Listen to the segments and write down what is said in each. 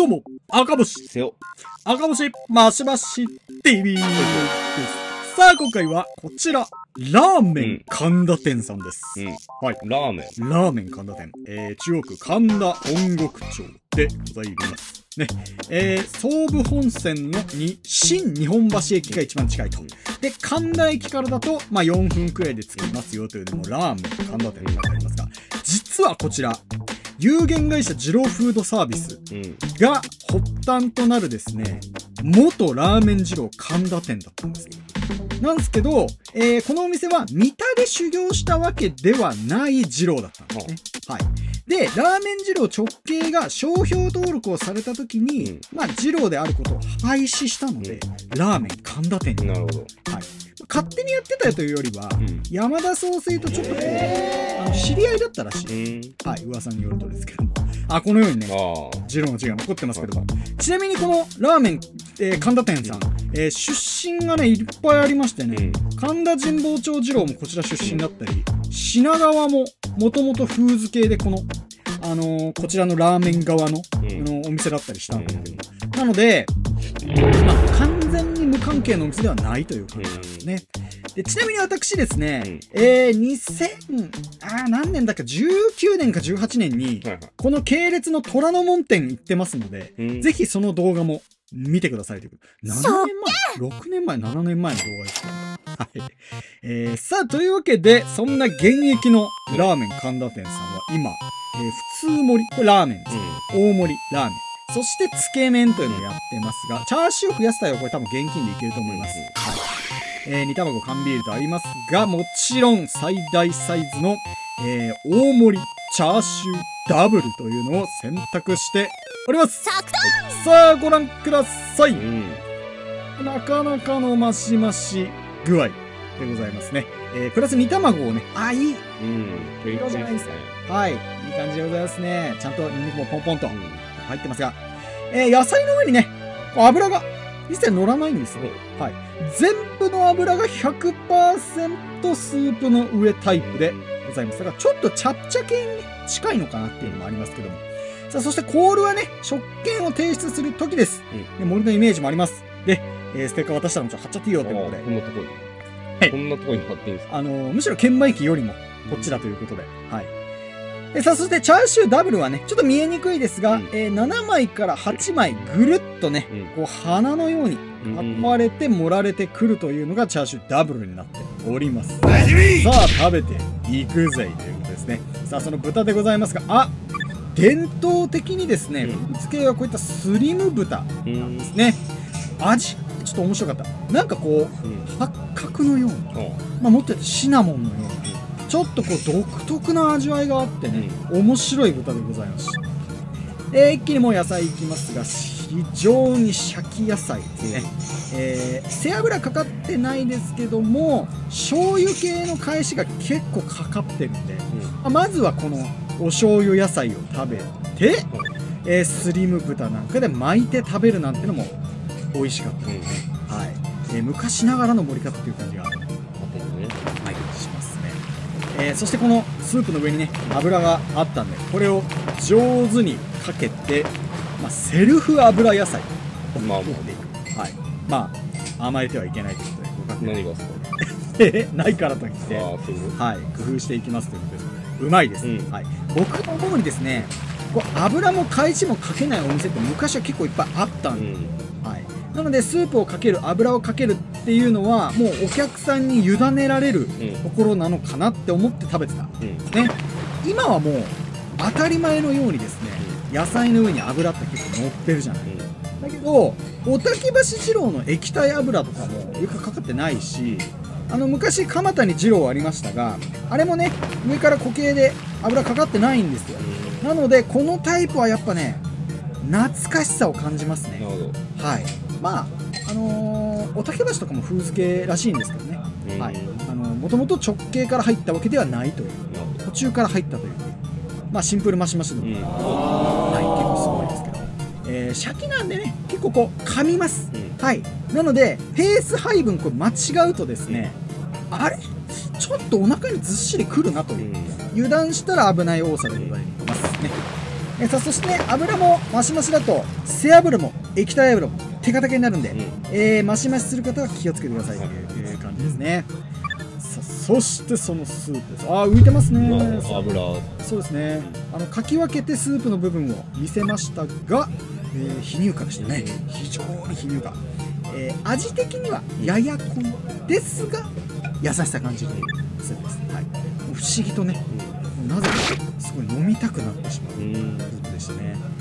どうも、赤星、せよ。赤星、マシマシ TV です。さあ、今回はこちら、ラーメン神田店さんです。うん。はい。ラーメン。ラーメン神田店、えー、中央区神田本国町でございます。ね。えー、総武本線のに、新日本橋駅が一番近いと。で、神田駅からだと、まあ、4分くらいで着きますよというのも、ラーメン神田店でございますが、実はこちら、有限会社二郎フードサービスうん。が発端となるですね、元ラーメン二郎神田店だったんですよ。なんですけど、えーこのお店は三田で修行したわけではない二郎だったんですね。はい。で、ラーメン二郎直系が商標登録をされた時に、うんまあ二郎であることを廃止したので、ラーメン神田店に、なるほど。はい。勝手にやってたというよりは、うん。山田総裁とちょっとこう、あの知り合いだったらしい。うん。はい、噂によるとですけども。あ、このようにね、ああ。ジローの字が残ってますけども。ちなみにこのラーメン、えー神田店さん、えー出身がね、いっぱいありましてね、神田神保町二郎もこちら出身だったり、品川ももともと風漬系でこの、あのーこちらのラーメン側の、うん。あのお店だったりしたんですけど、なので、まあ、完全に無関係のお店ではないという感じなんですね。でちなみに私ですね、うんえー、2000、あー何年だっけ、19年か18年に、はいはい。この系列の虎ノ門店行ってますので、うんぜひその動画も見てくださいということ。7そっ年前 ?6 年前 ?7 年前の動画ですね。はい。えー、さあ、というわけで、そんな現役のラーメン神田店さんは今、えー普通盛り、これラーメンです。大盛りラーメン。そして、つけ麺というのをやってますが、チャーシュー増やしたよ、これ多分現金でいけると思います。はい。えー、煮卵、缶ビールとありますが、もちろん最大サイズの、えー、大盛りチャーシューダブルというのを選択しております。さあ、ご覧ください。うん。なかなかのマシマシ具合でございますね。えー、プラス煮卵をね、あ、いい。うん。プリプリですね。はい。いい感じでございますね。ちゃんとニンニクもポンポンとうん。入ってますが、えー野菜の上にね、油が一切乗らないんですよ。はい。全部の油が100%スープの上タイプでございます。だからちょっとチャッチャ系にね近いのかなっていうのもありますけども。さあ、そしてコールはね、食券を提出する時です。で森のイメージもあります。で、えーステッカー渡したらもちょっと貼っちゃっていいよということでこ。んなとこに。はいこんなとこに貼っていいんですか？あのーむしろ券売機よりもこっちだということで。はい。でさあ、そしてチャーシューダブルはね、ちょっと見えにくいですが、うんえー7枚から8枚ぐるっとね、うん。こう花のように囲まれて盛られてくるというのがチャーシューダブルになっております。さあ、食べていくぜということですね。さあ、その豚でございますが、あ伝統的にですね、うん風付けはこういったスリム豚うん。ですね。味、ちょっと面白かった。なんかこう、うん。八角のように、あまあ、もっと言うとシナモンのように、ちょっとこう独特な味わいがあってね、面白い豚でございます。で、一気にもう野菜いきますが、非常にシャキ野菜ですね。えー背脂かかってないですけども、醤油系の返しが結構かかってるんで、まあまずはこのお醤油野菜を食べて、えースリム豚なんかで巻いて食べるなんてのも美味しかった。うん。うん。はい。えー昔ながらの盛り方っていう感じが、はい、貼ってる。えーそしてこのスープの上にね、油があったんで、これを上手にかけて、まあ、セルフ油野菜をまあまあ作っていく。はい。まあ、甘えてはいけないということで、ご確認何 ないからといって、はい、工夫していきますということです。うまいです。うんはい。僕の思うにですね、こう油も返しもかけないお店って昔は結構いっぱいあったと。んでうん。はい、なのでスープをかける油をかけるっていうのはもうお客さんに委ねられるうん。ところなのかなって思って食べてた。んうん。ですね。今はもう当たり前のようにですね野菜の上に油って結構乗ってるじゃない。だけどおたき橋二郎の液体油とかも上からかかってないしあの昔蒲田に二郎ありましたがあれもね上から固形で油かかってないんですよ。なのでこのタイプはやっぱね懐かしさを感じますね。なるほど。はい、まああのー、おたけ橋とかも風付けらしいんですけどね、うん。はい、あのもともと直径から入ったわけではないという。途中から入ったという。まあシンプルマシマシの、うん。はい、結構すごいですけど、えー、シャキなんでね結構こう噛みます。うん。はい。なのでペース配分これ間違うとですね、あれ？ちょっとお腹にずっしりくるなといううん。油断したら危ない多さでございますね。えーさあそしてね油もマシマシだと背脂も液体油もテカテカになるんで、うん。えーマシマシする方は気をつけてください。とい。うえー感じですね。さあそしてそのスープです。あー浮いてますね、まあ油。そうですね。あのかき分けてスープの部分を見せましたが、えー、非乳化でしたね。非常に非乳化、えー味的にはややこんですが優しさ感じるスープです、はい、不思議とねなぜかすごい飲みたくなってしまううん。スープでしたね、えー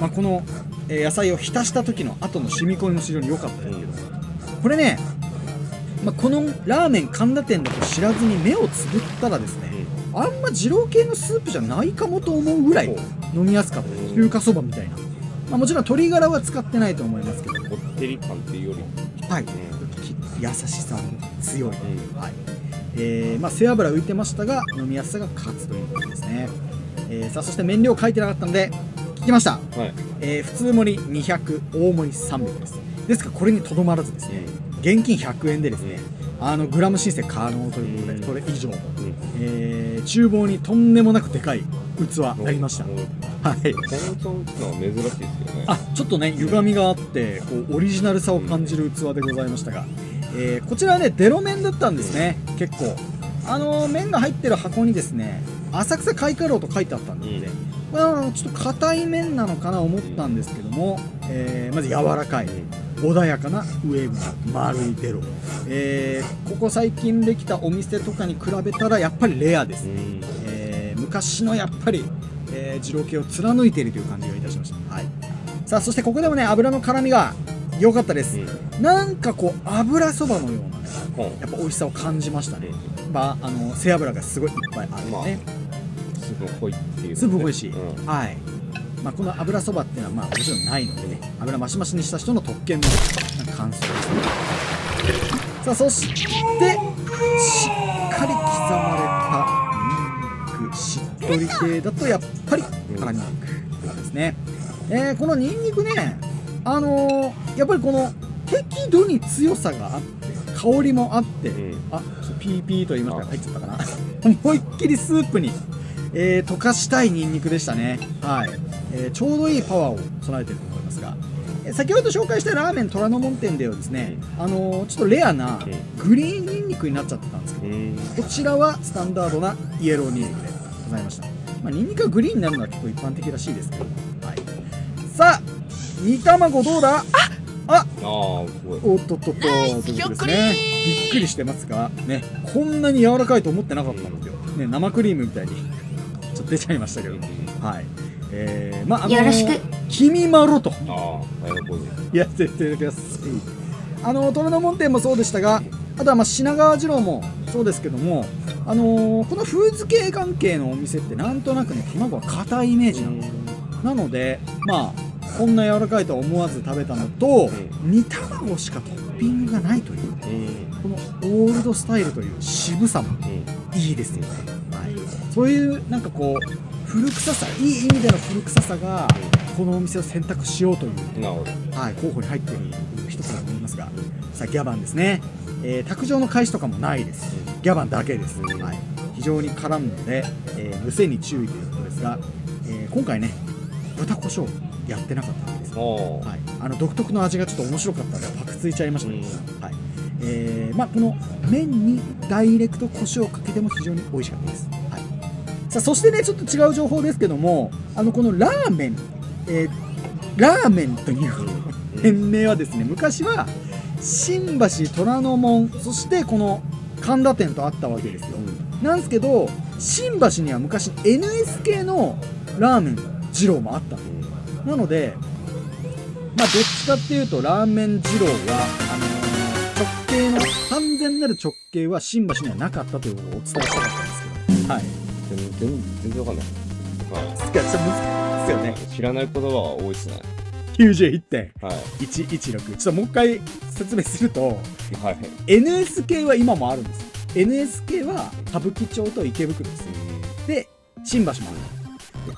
まあ、この、えー野菜を浸した時の後の染み込みも非常に良かったですけど、これね、まあ、このラーメン神田店だと知らずに目をつぶったらですね、あんま二郎系のスープじゃないかもと思うぐらい飲みやすかった。中華そばみたいな、まあ、もちろん鶏ガラは使ってないと思いますけど。こってり感っていうよりはいうん優しさも強い、うんはいえーまあ、背脂浮いてましたが飲みやすさが勝つということですね、えーさあそして麺量書いてなかったので聞きました、はい。えー普通盛り200大盛り300です。ですからこれにとどまらずですね現金100円でですねあのグラム申請可能ということでうん。これ以上、うん。えー厨房にとんでもなくでかい器ありました。うん。はい。天丼ってのは珍しいですよね。あちょっとね歪みがあってこうオリジナルさを感じる器でございましたが、えーこちらはねデロ麺だったんですね。結構。あのー麺が入ってる箱にですね浅草開花楼と書いてあったんで、まあ、ちょっと硬い麺なのかな思ったんですけども、えーまず柔らかい穏やかなウェーブの丸いデロ、えーここ最近できたお店とかに比べたらやっぱりレアです。ねうん。えー昔のやっぱり、えー二郎系を貫いているという感じがいたしました、はい、さあそしてここでもね油の絡みが良かったです、なんかこう油そばのようなねうん。やっぱ美味しさを感じましたね、まあ、あの背脂がすごいいっぱいあるね、スープ濃いっていうね。スープ美味し。い、うん。はい。まあ、この油そばっていうのはまあもちろんないのでね。油増し増しにした人の特権の感想ですね。さあそしてしっかり刻まれたニンニクしっとり系だとやっぱり辛ニンニクですね、えーこのニンニクねあのーやっぱりこの適度に強さがあって香りもあって、うん。あピーピーと言いますか入っちゃったかな。思いっきりスープに、えー溶かしたいニンニクでしたね。はい、えーちょうどいいパワーを備えてると思いますが。えー先ほど紹介したラーメン虎ノ門店ではですね、あのーちょっとレアなグリーンニンニクになっちゃってたんですけどうんこちらはスタンダードなイエローニンニクでございました。まあ、ニンニクがグリーンになるのは結構一般的らしいですけど、はい。さあ、煮卵どうだ？あ！あ！あすごい。おっとっとっと、ということですね。びっくりしてますが、ね、こんなに柔らかいと思ってなかったんですよ。ね、生クリームみたいに、ちょっと出ちゃいましたけど、はい。えー、まあ、あのよろしく君まろと。あやっていただきます。あの虎ノ門店もそうでしたが、あとはまあ品川二郎もそうですけども、あのーこのフーズ系関係のお店ってなんとなくね卵は硬いイメージなんですよ。なのでまあこんな柔らかいとは思わず食べたのと、煮卵しかトッピングがないといううんこのオールドスタイルという渋さもうんいいですよね。はい、そういうなんかこう古臭さいい意味での古臭さがこのお店を選択しようというはい、候補に入っている一つだと思いますが、さあギャバンですね、えー卓上の返しとかもないです、ギャバンだけです、うん。はい、非常に絡むので、えー、無線に注意ということですが、えー今回ね、豚胡椒やってなかったんです、はい、あの独特の味がちょっと面白かったので、パクついちゃいましたね、うん。はい。えーまあ、この麺にダイレクト胡椒をかけても非常に美味しかったです。はいさあそしてねちょっと違う情報ですけどもあのこのラーメン、えーラーメンという店名はですね昔は新橋虎ノ門そしてこの神田店とあったわけですよ。なんですけど新橋には昔 NSK のラーメン二郎もあったのなのでまあどっちかっていうとラーメン二郎はあのー直径の完全なる直径は新橋にはなかったということをお伝えしたかったんですけど。はい全然全然わかんない。はすかちょっと難しいですよね。い知らない言葉が多い。ですね91点はい116ちょっともう一回説明するとはい NSK は今もあるんです。NSK は歌舞伎町と池袋です。で新橋もある。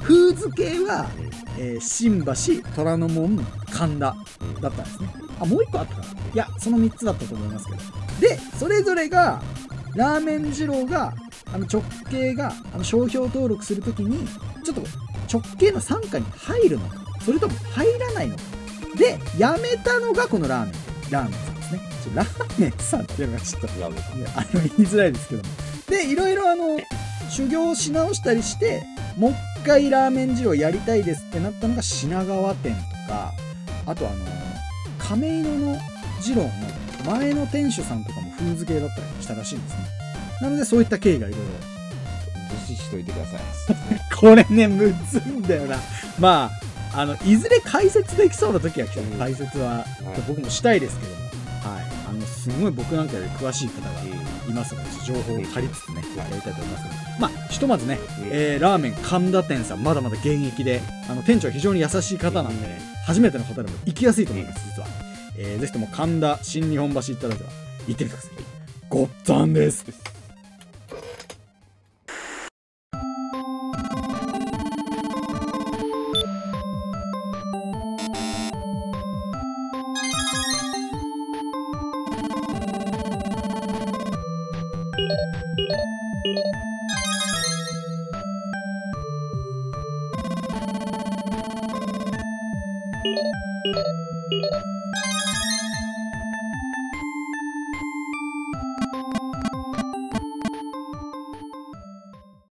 フーズ系は、えー新橋虎ノ門神田だったんですね。あもう一個あったかな。いやその3つだったと思いますけど。でそれぞれがラーメン二郎があの直径があの商標登録するときにちょっと直系の傘下に入るのか。それとも入らないのか。でやめたのがこのラーメン。ラーメンさんですね。ちょラーメンさんっていうのがちょっとラーメンあの言いづらいですけども。でいろいろあの修行し直したりしてもう一回ラーメン二郎やりたいですってなったのが品川店とかあとあの亀戸の二郎の前の店主さんとかも風付系だったりしたらしいんですねなのでそういった経緯がいろいろしといてください。これねむずいんだよな。まああのいずれ解説できそうな時が来たらうん。解説は、はい。僕もしたいですけども。はい。あのすごい僕なんかより詳しい方がいますので情報を借りつつねやりたいと思いますので。まあひとまずね、うん。えーラーメン神田店さんまだまだ現役であの店長は非常に優しい方なんでね、初めての方でも行きやすいと思います実は、えーぜひとも神田新日本橋行ったらでは行ってみてください。ごったんです